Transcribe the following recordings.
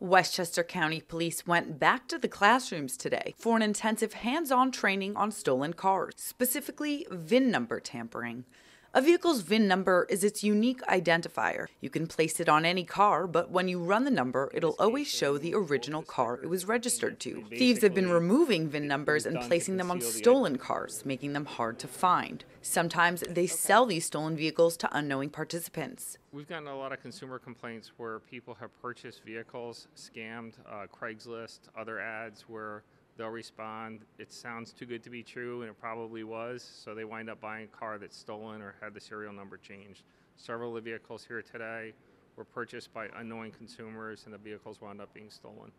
Westchester County Police went back to the classrooms today for an intensive hands on training on stolen cars, specifically VIN number tampering. A vehicle's VIN number is its unique identifier. You can place it on any car, but when you run the number, it'll always show the original car it was registered to. Thieves have been removing VIN numbers and placing them on stolen cars, making them hard to find. Sometimes they sell these stolen vehicles to unknowing participants. We've gotten a lot of consumer complaints where people have purchased vehicles, scammed uh, Craigslist, other ads where they'll respond, it sounds too good to be true, and it probably was, so they wind up buying a car that's stolen or had the serial number changed. Several of the vehicles here today were purchased by unknowing consumers, and the vehicles wound up being stolen.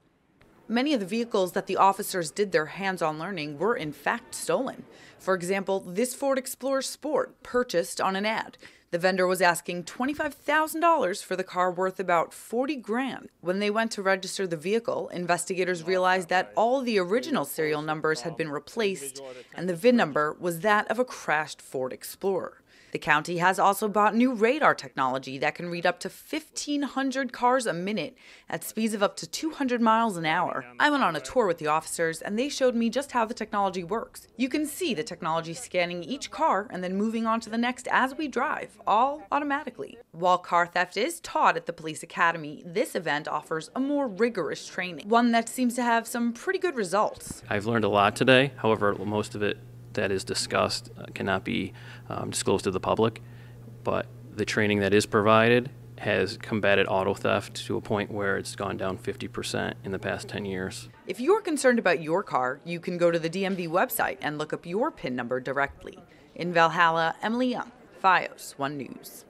Many of the vehicles that the officers did their hands on learning were in fact stolen. For example, this Ford Explorer Sport purchased on an ad. The vendor was asking $25,000 for the car worth about 40 grand. When they went to register the vehicle, investigators realized that all the original serial numbers had been replaced and the VIN number was that of a crashed Ford Explorer. The county has also bought new radar technology that can read up to 1,500 cars a minute at speeds of up to 200 miles an hour. I went on a tour with the officers and they showed me just how the technology works. You can see the technology scanning each car and then moving on to the next as we drive, all automatically. While car theft is taught at the police academy, this event offers a more rigorous training, one that seems to have some pretty good results. I've learned a lot today. However, most of it that is discussed uh, cannot be um, disclosed to the public, but the training that is provided has combated auto theft to a point where it's gone down 50% in the past 10 years. If you're concerned about your car, you can go to the DMV website and look up your VIN number directly. In Valhalla, Emily Young, FiOS 1 News.